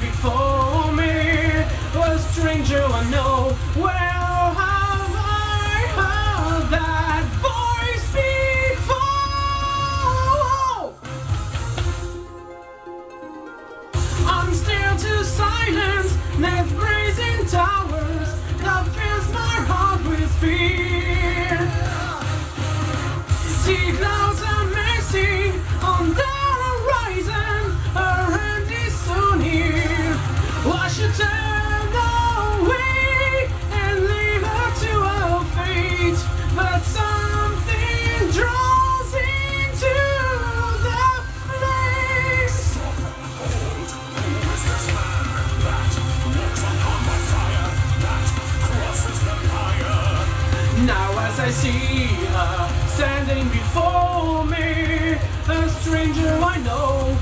before me, a stranger I know. Where have I heard that voice before? I'm still too silent, neath brazen towers that fills my heart with fear. As I see her standing before me, a stranger I know